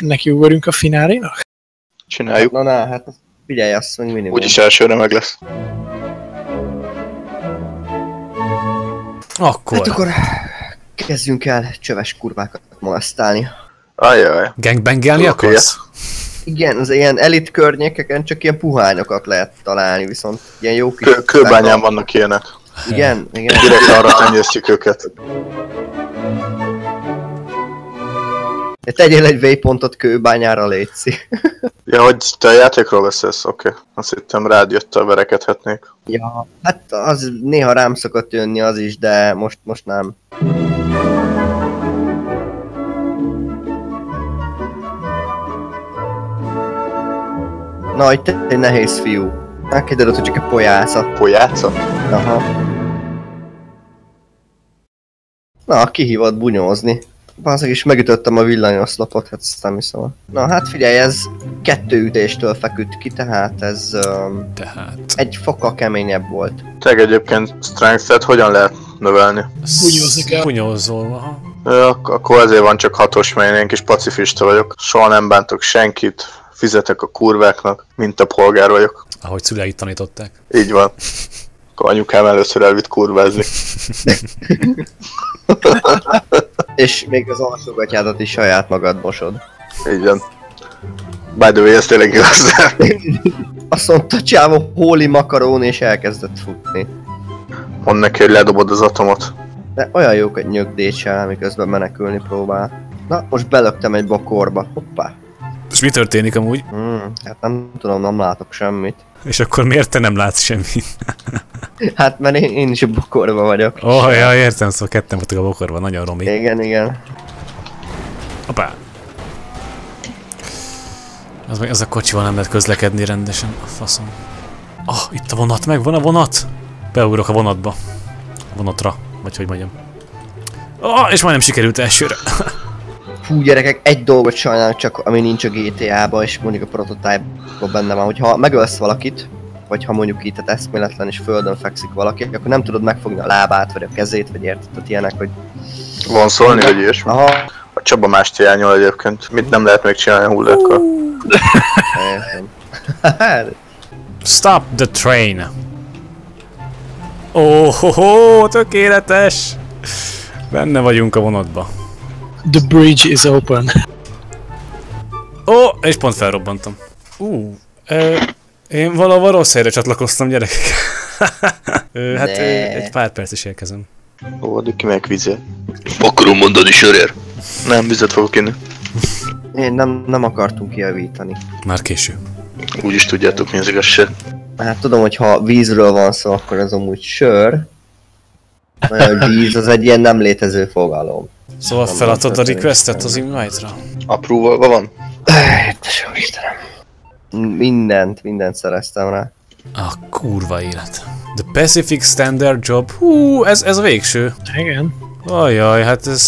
Neki ugorjunk a finálénak? Csináljuk. Na, na, hát figyelj, azt meg minimum. Úgyis elsőre meg lesz. Akkor. Hát akkor kezdjünk el csöves kurvákat molesztálni. Ajaj. Gangbangelni akarsz? Igen, az ilyen elit környékeken csak ilyen puhányokat lehet találni, viszont ilyen jó kis... Kő, kőbányán vannak ilyenek. Igen, igen. Direkt arra tenyésztjük őket. De Tegyél egy waypointot kőbányára, létszi. Ja, hogy te a játékról beszélsz? Oké. Okay. Azt hittem rád jött a verekedhetnék. Ja, hát az néha rám szokott jönni az is, de most, most nem. Na, itt egy nehéz fiú. Hát kiderült, hogy csak egy pojáca. Pojáca? Aha. Na, kihívott bunyózni. Bazzeg is megütöttem a villanyoszlopot, hát ezt nem hiszem. Na hát figyelj, ez kettő ütéstől feküdt ki, tehát ez um, Tehát... egy fokkal keményebb volt. Te egyébként strength hogyan lehet növelni? Bunyózni kell. Ja, ak- akkor ezért van csak hatos, mert én ilyen kis pacifista vagyok. Soha nem bántok senkit, fizetek a kurváknak, mint a polgár vagyok. Ahogy szüleid tanították. Így van. Akkor anyukám először elvitt kurvázni. És még az alsógatyádat is saját magad mosod. Így van. By the way, ez tényleg igaz. Azt mondta csávó holy makaron és elkezdett futni. Mondd neki, hogy ledobod az atomot. De olyan jók egy nyögdéssel, miközben menekülni próbál. Na, most belöktem egy bokorba. Hoppá. És mi történik amúgy? Hmm, hát nem tudom, nem látok semmit. És akkor miért te nem látsz semmit? Hát mert én, én is a bokorba vagyok. Oh, ja, értem, szóval ketten voltak a bokorban, nagyon romi. Igen, igen. Hoppá. Az, meg- az a kocsival nem lehet közlekedni rendesen, a faszom. Ah, itt a vonat, megvan a vonat! Beugrok a vonatba. A vonatra, vagy hogy mondjam. Ah, és majdnem sikerült elsőre. Fú, gyerekek, egy dolgot sajnálok csak, ami nincs a GTA-ba, és mondjuk a prototype-ban benne van, hogyha megölsz valakit, vagy ha mondjuk itt tehát eszméletlen és földön fekszik valaki, akkor nem tudod megfogni a lábát, vagy a kezét, vagy érted, tehát ilyenek, hogy Van szólni, vagy ilyesmi? aha, A Csaba mást hiányol egyébként. Mit nem lehet még csinálni a hullákkal? Stop the train! Oh, ho, ho, tökéletes! Benne vagyunk a vonatba. The bridge is open. Ó, oh, és pont felrobbantam. Ú, uh, én valahol rossz helyre csatlakoztam, gyerekek. hát Ne. egy pár perc is érkezem. Ó, addig ki meg vizet. Akarom mondani, sörér. Nem, vizet fogok inni. én nem, nem akartunk kijavítani. Már késő. Úgy is tudjátok, mi az igazság. Hát tudom, hogy ha vízről van szó, akkor az amúgy sör. Mert a víz az egy ilyen nem létező fogalom. Szóval Nem feladtad a requestet az invite-ra? Apróval van? Tesó Istenem. Mindent, mindent szereztem rá. A kurva élet. The Pacific Standard Job. Hú, ez, ez a végső. Igen. Ajaj, hát ez...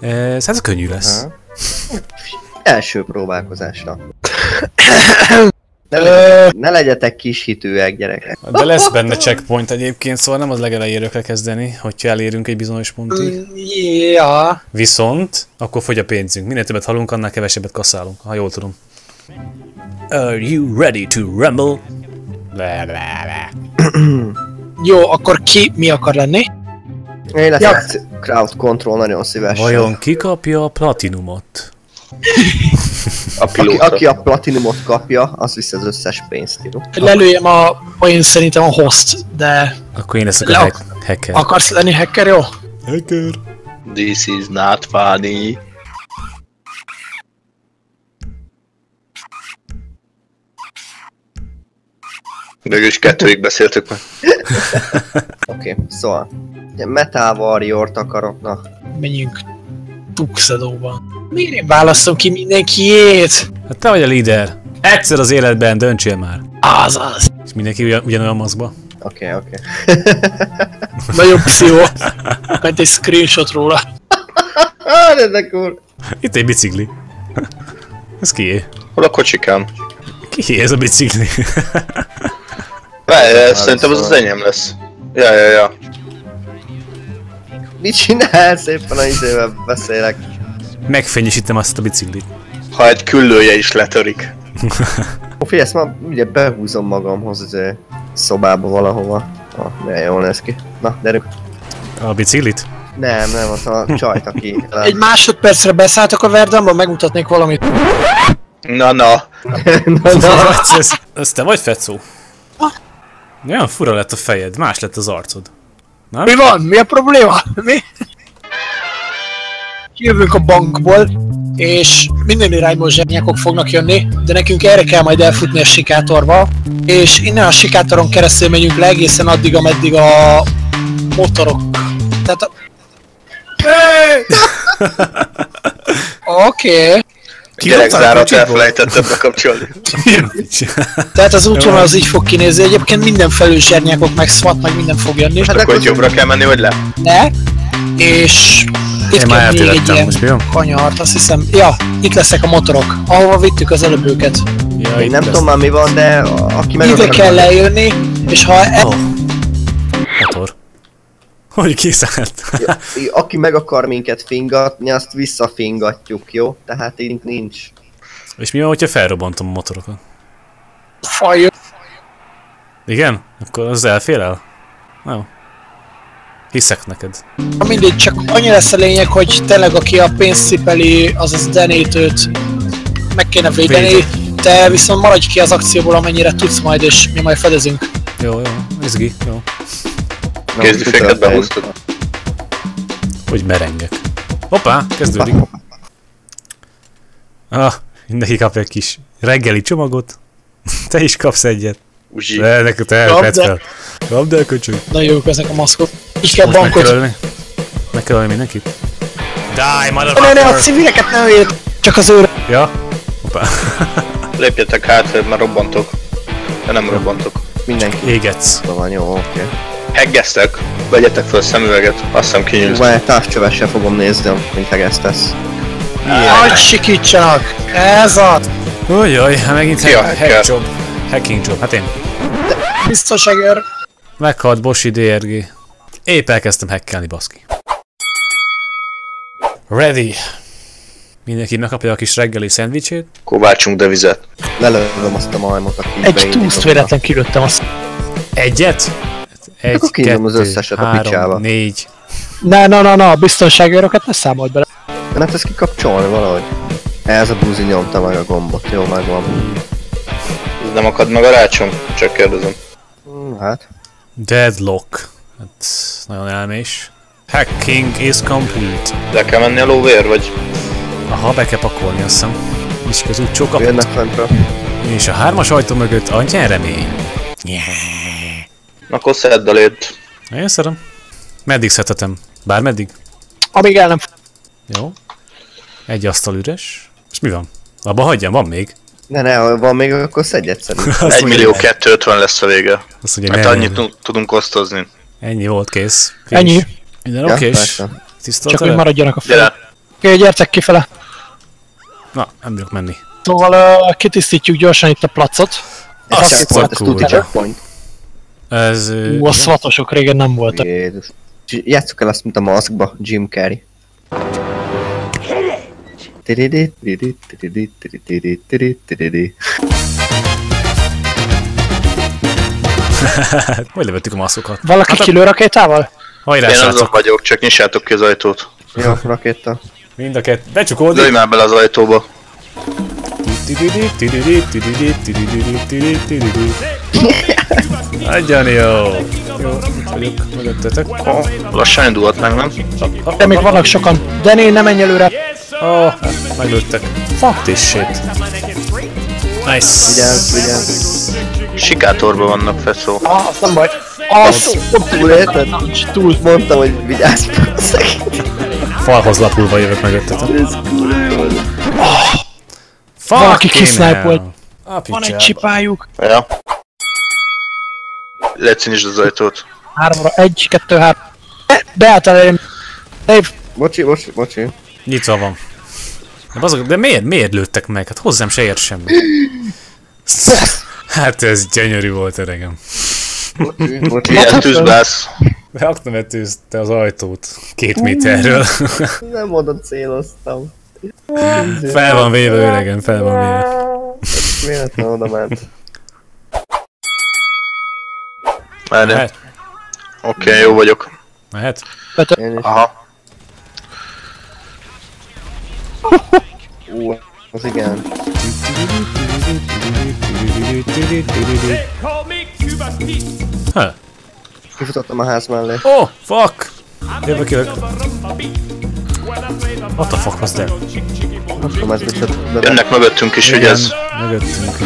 Ez, hát ez könnyű lesz. Ha? Első próbálkozásra. Ne, legyetek, ne legyetek kis hitűek, gyerekek. De lesz benne checkpoint egyébként, szóval nem az legelejéről kell kezdeni, hogyha elérünk egy bizonyos pontig. Ja. Viszont, akkor fogy a pénzünk. Minél többet halunk, annál kevesebbet kasszálunk, ha jól tudom. Are you ready to rumble? Blah, blah, blah. Jó, akkor ki mi akar lenni? Én leszek crowd control nagyon szívesen. Vajon ki kapja a platinumot? A Aki, pilóta. aki a platinumot kapja, az viszi az összes pénzt, jó? Lelőjem a, én szerintem a host, de Akkor én leszek a hack- hacker. akarsz lenni hacker, jó? Hacker. This is not funny. Mégis kettőig beszéltük meg. Oké, okay, szóval. Metal Warrior-t akarok, na. Menjünk Tuxedóban. Miért én választom ki mindenkiét? Hát te vagy a líder. Egyszer az életben döntsél már. Azaz. És mindenki ugyan, ugyanolyan maszkba. Oké, okay, oké. Okay. Nagyon pszichó. Ment egy screenshot róla. Ah, de de cool. Itt egy bicikli. Ez kié? Hol a kocsikám? Kié ez a bicikli? Várj, szerintem az az enyém lesz. Ja, ja, ja. Mit csinálsz? Éppen a izével beszélek. Megfényesítem azt a biciklit. Ha egy küllője is letörik. Ó, figyelj, ezt már ugye behúzom magamhoz az ö, szobába valahova. Ah, de jól néz ki. Na, derük. A biciklit? Nem, nem, az a csajt, aki... Egy másodpercre beszálltak a Verdamba, megmutatnék valamit. Na, na. na, na. ez, ez te vagy, Fecó? Olyan fura lett a fejed, más lett az arcod. Mi van? Mi a probléma? Mi? Jövünk a bankból, és minden irányból zsebnyákok fognak jönni, de nekünk erre kell majd elfutni a sikátorba, és innen a sikátoron keresztül megyünk le egészen addig, ameddig a motorok... Tehát a... Oké. Okay. Gyerekzárat elfelejtettem bekapcsolni. Tehát az útvonal az így fog kinézni, egyébként minden felül zsernyákok, meg SWAT, meg minden fog jönni. Hát akkor jobbra kell menni, vagy le? Ne. És itt Én már kell még egy ilyen most kanyart, azt hiszem. Ja, itt lesznek a motorok, ahova vittük az előbb őket. Ja, Én nem tudom már mi van, de aki meg Ide kell lejönni, és ha e- Oh. Hogy kiszállt? aki meg akar minket fingatni, azt visszafingatjuk, jó? Tehát így nincs. És mi van, hogyha felrobbantom a motorokat? faj, Igen? Akkor az elfér el? Jó. Hiszek neked. mindegy, csak annyi lesz a lényeg, hogy tényleg aki a pénzt cipeli, azaz Denét őt meg kéne védeni, te viszont maradj ki az akcióból, amennyire tudsz majd, és mi majd fedezünk. Jó, jó. Izgi, jó. Na, történt? behúztad. Hogy merengek. Hoppá, kezdődik. Ah, mindenki kap egy kis reggeli csomagot. Te is kapsz egyet. Uzsi. De neked te Kapd elfedsz el. fel. Kapd el, köcsög. Nagyon jók ezek a maszkok. Így kell Most meg kell bankot. ölni. Meg kell ölni mindenkit. Die, Ne, ne, a motherfucker! civileket ne öljél, csak az őr. Ja? Hoppá. Lépjetek hátrébb, mert robbantok. De nem robbantok. Mindenki Égetsz. van, jó, oké. Heggeztek, vegyetek fel a szemüveget, azt hiszem kinyílt. Majd távcsövessel fogom nézni, mint hegesztesz. Hogy sikítsanak! Ez a Ujjaj, hát megint Ki a hack, job. Hacking job. Hát én. biztonságőr. Meghalt Bosi DRG. Épp elkezdtem hackelni, baszki. Ready. Mindenki megkapja a kis reggeli szendvicsét. Kovácsunk devizet. Lelövöm azt a majmot, aki Egy túszt véletlen kilőttem azt. Egyet? Egy, Akkor kinyom az kettő, összeset a három, picsába. négy. Na, na, na, na, a biztonságőröket ne számolt bele. Nem ezt kikapcsolni valahogy. Ez a buzi nyomta meg a gombot, jó megvan. Ez nem akad meg a rácsom? Csak kérdezem. Hm, Hát, Deadlock. Hát nagyon elmés. Hacking is complete. Le kell menni a lóvér, vagy? Aha, be kell pakolni, azt hiszem. És úgy kapott. jönnek fentről. És a hármas ajtó mögött angyán remény. Yeah. Na, akkor szedd a lét. Én szeretem. Meddig szedhetem? Bármeddig? Amíg el nem Jó. Egy asztal üres. És mi van? Abba hagyjam, van még. Ne, ne, ha van még, akkor szedj egyszer. Azt 1 mondja, millió ne. 250 lesz a vége. Azt mondja, Hát annyit tudunk osztozni. Ennyi volt, kész. Ennyi. Finish. Minden Ja, oké, és persze. tiszta a Csak hogy maradjanak a fel. Gyere. Oké, gyertek kifele. Na, nem bírok menni. Szóval uh, kitisztítjuk gyorsan itt a placot. Azt ez kurva. Ez... Ú, a szvatosok régen nem voltak. Jézus. Játsszuk el azt, mint a maszkba, Jim Carrey. Hogy levettük a maszkokat? Valaki Hát a- kilő rakétával? Hajrá, Én azon vagyok, csak nyissátok ki az ajtót. Jó, rakéta. Mind a kett... Becsukódik! Lőj már bele az ajtóba. Nagyon jó! Jó, itt vagyok, mögöttetek. Oh, lassan indulhat meg, nem? De még vannak sokan. Dené, ne menj előre. Ó, oh, meglőttek. Fuck this shit. Nice. Vigyázz, vigyázz. Sikátorban vannak, Feszó. Ah, az nem baj. Az Túl érted? túl. Mondtam, hogy vigyázz. Falhoz lapulva jövök mögöttetek. Ez kurva Valaki. A Van egy csipájuk. Ja. Lecinisd az ajtót. Háromra. Egy, kettő, három. Be- Beállt elém. Dave, Bocsi, bocsi, bocsi. Nyitva van. De, bazog, de miért, miért lőttek meg? Hát hozzám se ért semmi. Hát ez gyönyörű volt, öregem. Bocsi, bocsi. Ilyen tűzbász. Beaktam te az ajtót két méterről. Nem oda céloztam. Fel van véve öregen, fel van véve. Véletlen oda ment. Mehet? Oké, jó vagyok. Mehet? Aha. Ú, az igen. Ha. Kifutottam a ház mellé. Oh, fuck! Jövök, jövök. What the fuck was that? Nem tudom, ez be. Jönnek mögöttünk is, vigyázz. Igen, Mögöttünk.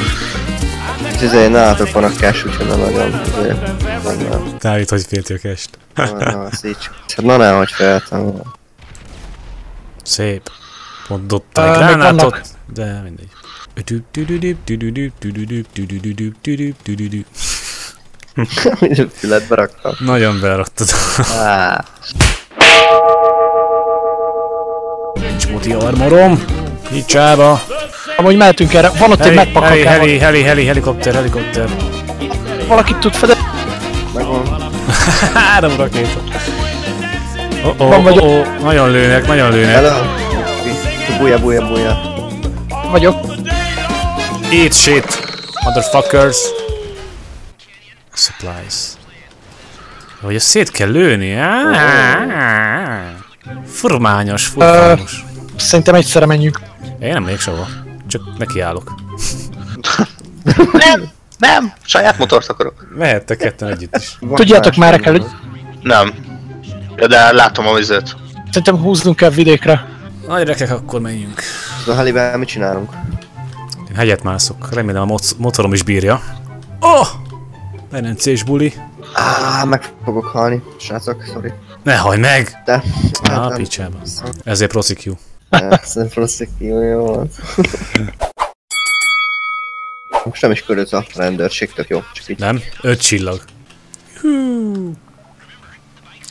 És ezért nálatok van a cash, úgyhogy nem nagyon. Azért. Nem, nem. Dávid, hogy félti a kest. Na, így. Hát na, nehogy feltem. Szép. Pont dobtál egy gránátot, de mindegy. Mindjárt Fületbe raktam. Nagyon beraktad. Nincs moti armorom. Picsába. Amúgy mehetünk erre. Van ott egy Heli, heli, megpakakával. heli, heli, heli, helikopter, helikopter. Valakit tud fedezni. megvan. Három rakéta. Oh, oh, Van oh, oh, nagyon lőnek, nagyon lőnek. Hello. Bújja, bújja, bújja. Vagyok. Eat shit, motherfuckers. Supplies. Hogy ezt szét kell lőni? Á, Furmányos, furmányos. Szerintem egyszerre menjünk. Én nem megyek sehova. Csak nekiállok. Nem! Nem! Saját motort akarok. Mehettek ketten együtt is. Van Tudjátok már kell, hogy. Nem. Ja, de látom a vizet. szerintem húznunk kell vidékre. Nagy rekek, akkor menjünk. A helivel mit csinálunk? Én hegyet mászok. Remélem a moc- motorom is bírja. Oh! Merencés buli. Á, meg fogok halni. Srácok, sorry. Ne hajj meg! De... Á, hát nem. picsába. Ezért prosecute. Szerintem froszik jó, jó volt. Most nem is köröz a rendőrség, tök jó. Csak így. Nem? Öt csillag. Hú.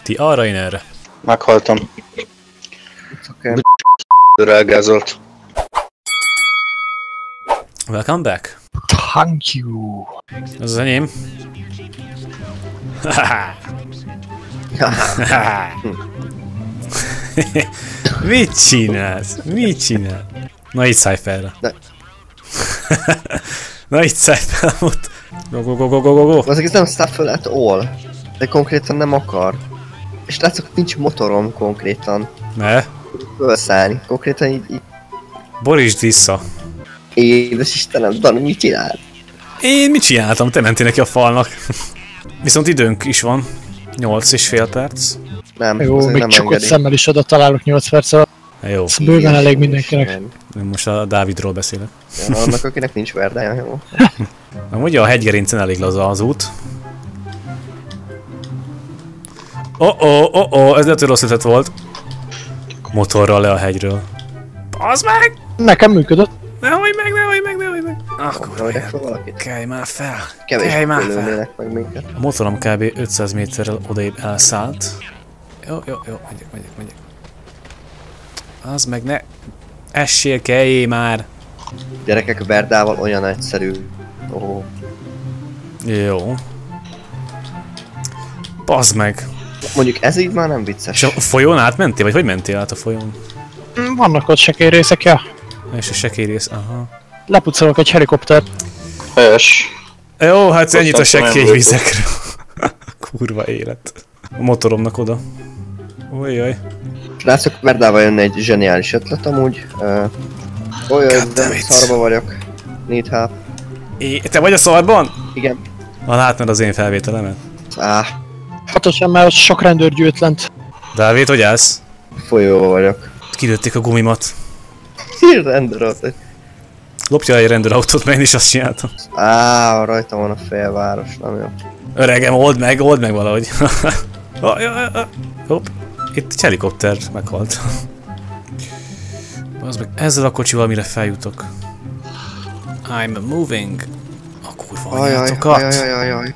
Ti arra, én erre. Meghaltam. Okay. Elgázolt. Welcome back. Thank you. Ez az enyém. Mit csinálsz? Mit csinál? Na itt szállj fel rá. Ne. Na itt szállj fel ott. Go, go, go, go, go, go, go. Az egész nem stuff at all. De konkrétan nem akar. És látszok, nincs motorom konkrétan. Ne. Fölszállni. Konkrétan így, így Borítsd vissza. Édes Istenem, Dani, mit csinál? Én mit csináltam? Te mentél neki a falnak. Viszont időnk is van. 8 és fél perc. Nem, Jó, még nem csukott engedi. szemmel is oda találok 8 perc alatt. Jó. Ez bőven elég mindenkinek. Én most a Dávidról beszélek. Ja, annak, akinek nincs verdája, jó. Amúgy a hegygerincen elég laza az út. Oh oh oh oh, ez lehet, hogy rossz ötlet volt. Motorral le a hegyről. Az meg! Nekem működött. Nehogy meg, nehogy meg, fel valakit? kelj már fel! Kevés Kelj már fel! meg minket. A motorom kb. 500 méterrel odébb elszállt. Jó, jó, jó, megyek, megyek, megyek. Az meg ne... Essél, kelljé már! Gyerekek, verdával olyan egyszerű. Ó, Jó. Bazd meg! mondjuk ez így már nem vicces. És a folyón átmentél? Vagy hogy mentél át a folyón? Mm, Vannak ott sekély részek, ja. És a sekérész, aha. Lepucolok egy helikoptert. Helyes. Jó, hát ennyit a Aztán sekkély nem vizekről. Kurva élet. A motoromnak oda. Ojjaj. Srácok, verdával jönne egy zseniális ötlet amúgy. Uh, God de szarba vagyok. Need help. É, te vagy a szarban? Igen. Ha látnád az én felvételemet. Á, Hatosan már sok rendőr gyűjt lent. Dávid, hogy állsz? folyó vagyok. Kilőtték a gumimat. Rendőr. Lopja egy rendőrautót, mert én is azt csináltam. Á, rajta van a félváros, nem jó. Öregem, old meg, old meg valahogy. oh, ja, ja, ja. Hopp. Itt egy helikopter meghalt. Az meg ezzel a kocsival mire feljutok. I'm moving. A kurva anyátokat. ajaj, ajaj, ajaj.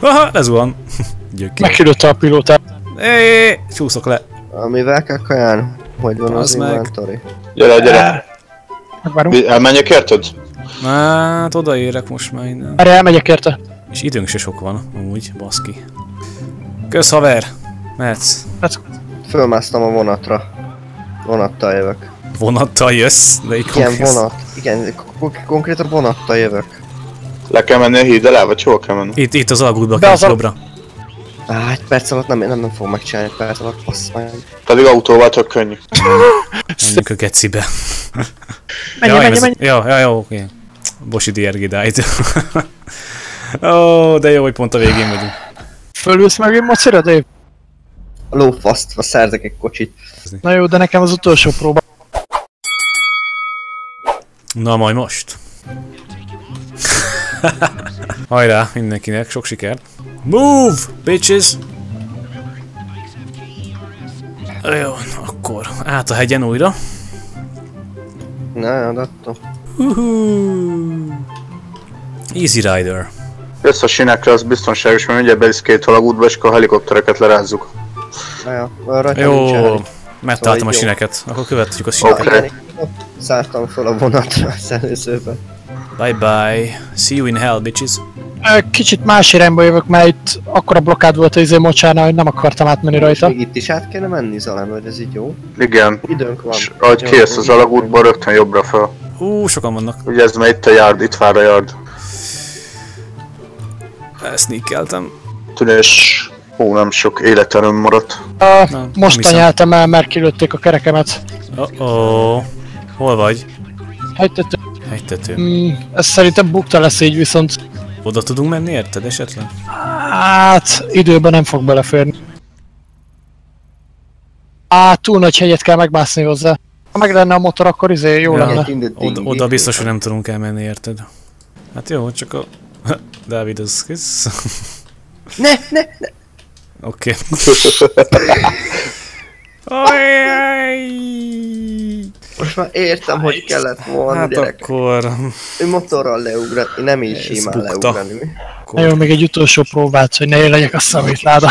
Aha, lezuhan. Gyökér. Megküldötte a pilótát. Éj, csúszok le. Amivel kell kaján? Hogy van az, Az meg. inventory? Gyere, gyere. Megvárunk. Elmenjek érted? Hát, odaérek most már innen. Erre elmegyek érte. És időnk se sok van, amúgy, baszki. Kösz, haver! Mehetsz. Fölmásztam a vonatra. Vonattal jövök. Vonattal jössz, de így Ilyen konkrét- vonat. Igen, kon- konkrétan vonattal jövök. Le kell menni a híd alá, vagy hol kell menni? Itt, itt az alagútba kell az a- jobbra. Á, egy perc alatt nem, nem, nem fogom megcsinálni, egy perc alatt, passz meg. Pedig autóval tök könnyű. Menjünk a gecibe. Menj, menj, menj. Ja, ja, jó, oké. Bosi DRG died. Ó, de jó, hogy pont a végén vagyunk. Fölülsz meg én macira, Dave? A lófasztva szerzek egy kocsit. Na jó, de nekem az utolsó próba. Na, majd most. Hajrá, mindenkinek, sok sikert. Move, bitches! Jó, akkor át a hegyen újra. Na, adattam. Easy Rider. Jössz a sinekre, az biztonságos, mert mindjárt belisz két alagútba, és akkor a helikoptereket lerázzuk. Na jó, rajta Jó, megtaláltam a jó. sineket. Akkor követjük a sineket. Igen, Szálltam fel a vonatra a előzőben. Bye bye. See you in hell, bitches. Kicsit más irányba jövök, mert itt akkora blokkád volt az izé mocsárnál, hogy nem akartam átmenni rajta. még itt is át kéne menni, Zalán, hogy ez így jó. Igen. Időnk van. És ahogy kijössz az alagútból, rögtön jobbra fel. Ú, sokan vannak. Ugye ez már itt a yard, itt vár a yard. Sneakeltem. Tűnés... Hú, nem sok életerőm maradt. Uh, nem most hiszem. anyáltam el, mert kilőtték a kerekemet. Oh oh Hol vagy? Hegytető. Hegytető. Mm, ez szerintem bukta lesz így viszont. Oda tudunk menni érted esetleg? Hát, időben nem fog beleférni. Á, túl nagy hegyet kell megmászni hozzá. Ha meg lenne a motor, akkor izé jó Ja. lenne. Oda, oda biztos, hogy nem tudunk elmenni érted. Hát jó, csak a... Dávid az kész. Ne, ne, ne! Oké. Ajjaj! Most már értem, hogy kellett volna, Hát gyerek. akkor... Ő motorral leugrat, nem így Ez simán bukta. leugrani. Akkor... jó, még egy utolsó próbát, hogy ne én legyek a szemétláda.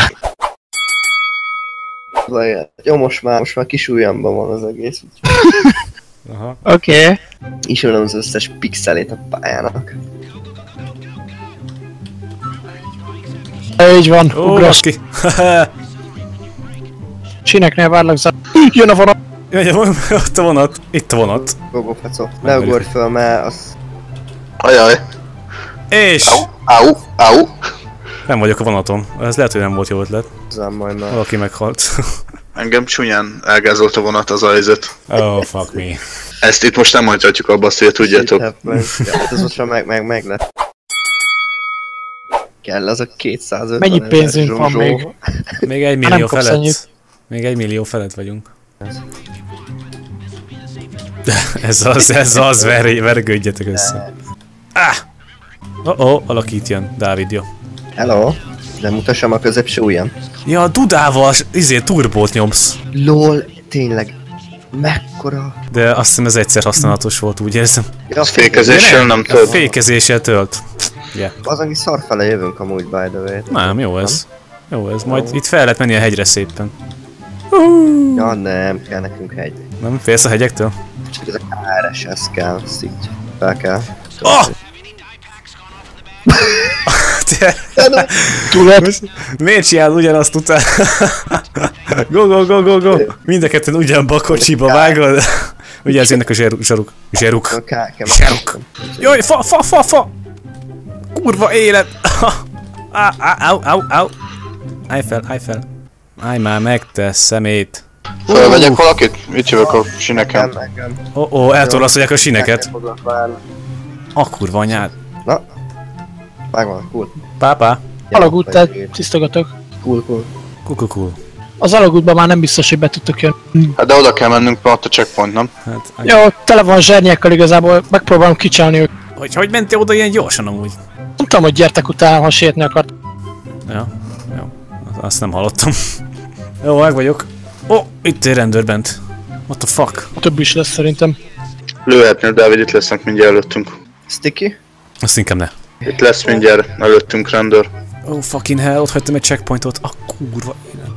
Jó, most már, most már kis ujjamban van az egész. Aha. Oké. Okay. Ismerem az összes pixelét a pályának. Így van, Ó, ugrasz. ki. Sineknél várlak. Jön a vonat. Jaj, van- ott a vonat. Itt a vonat. Gogó, facó. Ne ugorj föl, mert az... Ajaj. És... Au, au, au. Nem vagyok a vonaton. Ez lehet, hogy nem volt jó ötlet. Hozzám majd már. Valaki meghalt. Engem csúnyán elgázolt a vonat az a helyzet. Oh, fuck me. Ezt itt most nem mondhatjuk abba, azt, hogy tudjátok. Ja, hát ez most már meg, meg, meg lett. Kell az a 250 Mennyi pénzünk van még? Még egy nem millió felett. Még egy millió felett vagyunk. ez az, ez az, ver, vergődjetek össze. Ah! Oh, oh, alakít jön, Dávid, jó. Hello? Nem mutassam a középső ujjam. Ja, a dudával izé turbót nyomsz. LOL, tényleg. Mekkora... De azt hiszem ez egyszer használatos volt, úgy érzem. Ja, Ez fékezéssel nem A tölt. fékezéssel tölt. Az, aki szar fele jövünk amúgy, by the way. Nem, jó ez. Jó ez, majd itt fel lehet menni a hegyre szépen. Ja, nem, kell nekünk hegy. Nem félsz a hegyektől? Csak ez a KRS-hez kell, így fel kell. Oh! Túlett. miért csinál ugyanazt után? go, go, go, go, go! Mind a ketten ugyanba a kocsiba vágod. Ugye ez jönnek a zseruk. zseruk. Zseruk. Zseruk. Jaj, fa, fa, fa, fa! Kurva élet! Á, á, Au, au, au! Állj fel, állj fel. Állj már meg, te szemét. Fölvegyek valakit? Itt jövök a Nem, sineken. engem. Ó, oh, oh, eltorlaszolják a sineket. A kurva anyád. Na. Megvan, cool. Pápá. Alagút, Vagy- tehát tisztogatok. Cool, cool. Kukukul. Cool. Az alagútban már nem biztos, hogy be tudtok jönni. Hát de oda kell mennünk, mert ott a checkpoint, nem? Hát, Jó, tele van zsernyekkel igazából, megpróbálom kicsalni őket. hogy, hogy mentél oda ilyen gyorsan amúgy? Nem tudom, hogy gyertek utána, ha sétni akart. Ja, jó. Azt nem hallottam. Jó, meg vagyok. Ó, oh, itt egy rendőr bent. What the fuck? Több is lesz szerintem. Lőhetnél, Dávid, itt lesznek mindjárt előttünk. Sticky? Azt inkább ne. Itt lesz mindjárt előttünk rendőr. Oh fucking hell, ott hagytam egy checkpointot. A kurva élet.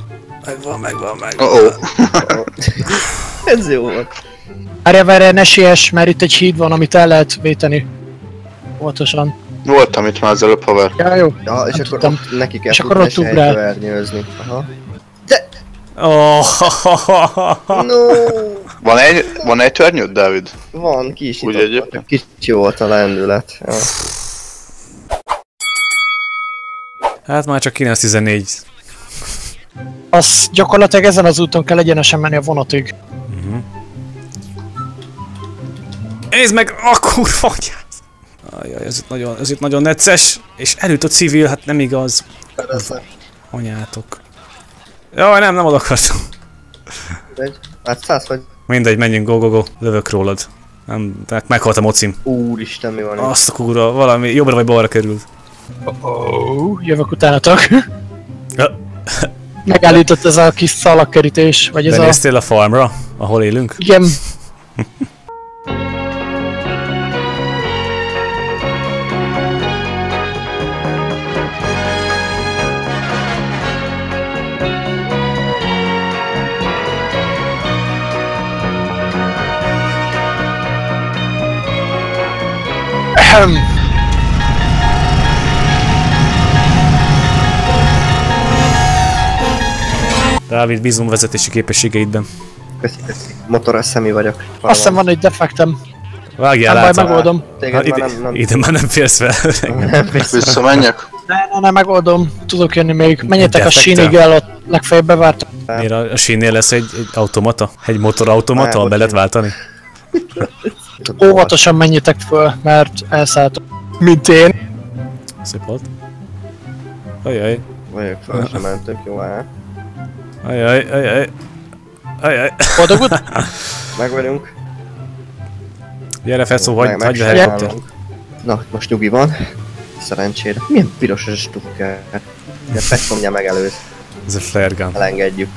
Megvan, megvan, megvan. Oh, oh. Ez jó volt. Várjál, várjál, ne siess, mert itt egy híd van, amit el lehet véteni. Óvatosan. Voltam itt már az előbb, haver. Ja, jó. Ja, és Nem akkor tudtam. ott neki kell És akkor ott ugrál. Aha. Oh, No, Van egy, van egy törnyőd, Dávid? van, ki is Úgy nyitott, egyébként? Kicsi volt a lendület. Ja. hát már csak 914. Az gyakorlatilag ezen az úton kell egyenesen menni a vonatig. Nézd meg, a kurva! Ajaj, ez itt nagyon, ez itt nagyon necces, és előtt a civil, hát nem igaz. Anyátok. Jaj, nem, nem oda akartam. Egy- Hát száz vagy. Mindegy, menjünk, go, go, go. Lövök rólad. Nem, tehát meghalt a mocim. Úristen, mi van? Azt a kurva, valami jobbra vagy balra került. Oh, jövök utánatok. Ja. Megállított ez a kis szalagkerítés, vagy ez a... Benéztél a farmra, ahol élünk? Igen, Ahem. Dávid, bízom vezetési képességeidben. Köszi, köszi. Motoros személy vagyok. Azt hiszem van egy defektem. Vágjál Nem baj, át. megoldom. Téged Hát már ide, nem, nem, ide már nem férsz fel. Visszamenjek? Ne, ne, ne, megoldom. Tudok jönni még. Menjetek a sínig el, ott legfeljebb bevártam. Miért a, a sínnél lesz egy, egy automata? Egy motorautomata, be lehet váltani? Óvatosan menjetek föl, mert elszálltok. Mint én. Szép volt. Ajaj, Vagyok fel, sem mentök, jó áll. ajaj, ajaj. Ajaj. Boldog út? Meg vagyunk. Gyere Fecó, hagyd, Meg- hagyd a meg- helikopter. Na, most nyugi van. Szerencsére. Milyen piros ez a stukker? De mindjárt megelőz. Ez a flare gun. Elengedjük.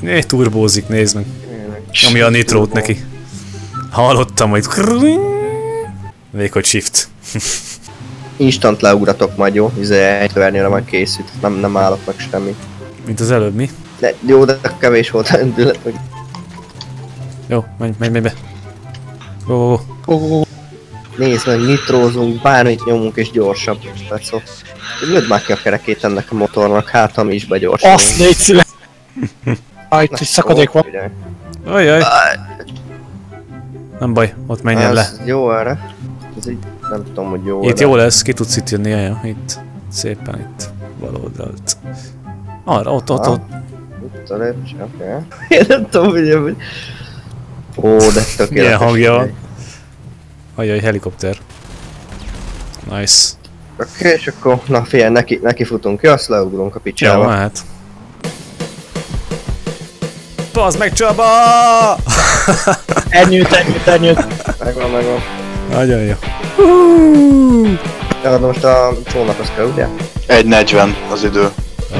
Né, turbózik, nézd meg. Ami a nitrót neki. Hallottam, hogy... Még hogy shift. Instant leugratok majd, jó? Izé, egy vernyőre majd készült. Nem, nem állok meg semmi. Mint az előbb, mi? De, jó, de kevés volt a lendület. hogy Jó, menj, menj, menj be. Go, go, go. Go, go, go. Nézd meg, nitrózunk, bármit nyomunk és gyorsabb. Petro. Lőd már ki a kerekét ennek a motornak, hát ha mi is begyorsulunk. Azt légy szíves. Egy szakadék van. Ajaj. Nem baj, ott menjen le. Jó erre. Ez így nem tudom, hogy jó Itt jó lesz, ki tudsz itt jönni, jaj, itt. Szépen itt. Bal oldalt. Arra, ott, ott, Ah. ott. Itt a lépcső, oké. Én nem tudom, hogy hogy... Ó, de tökéletes. Milyen hangja van. Ajaj, helikopter. Nice. Oké, és akkor, na figyelj, neki, neki futunk ki, azt leugrunk a Jó, picsába. Bazd meg Csaba! Elnyűjt, elnyűjt, elnyűjt. Megvan, megvan. Nagyon jó. Ja, most a csónakhoz kell, ugye? 1.40 az idő.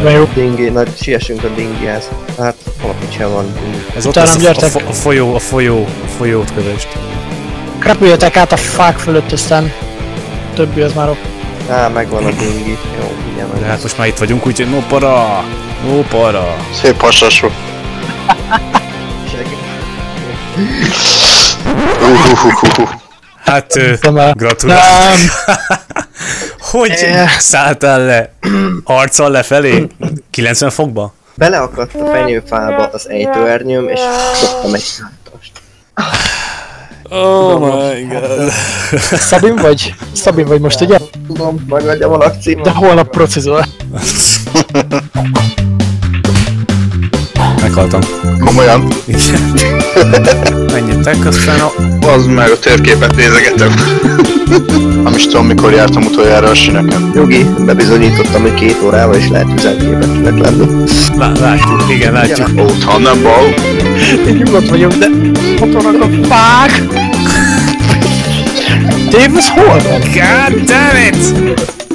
De jó. Dingi, na siessünk a dingihez. Hát, a picsa van dingi? Ez ott Utána lesz a, a, a, folyó, a folyó, a folyót kövest. Krepüljetek át a fák fölött, aztán többi az már ott. Á, megvan a dingi. Jó, De meg. hát most már itt vagyunk, úgyhogy no para! No para! Szép hasasú. Hát, el. gratulálok! Hogy szálltál le? Arccal lefelé? 90 fokba? Beleakadt a fenyőfába az ejtőernyőm, és kaptam egy szátost. Oh my god. Szabin vagy? Szabin vagy most, ugye? Tudom, megadjam a lakcímet. De holnap procizol. Meghaltam. Komolyan. Igen. Menjetek, aztán a... Az meg a térképet nézegetem. Nem is tudom, mikor jártam utoljára a sineken. Jogi, bebizonyítottam, hogy két órával is lehet üzenképesnek lenni. Lá, látjuk, igen, látjuk. Nem bal. Én nyugodt vagyok, de ott vannak a fák. Dave, ez hol van? God damn it!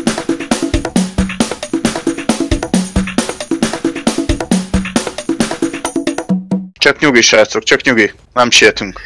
Csak nyugi, srácok, csak nyugi. Nem sietünk.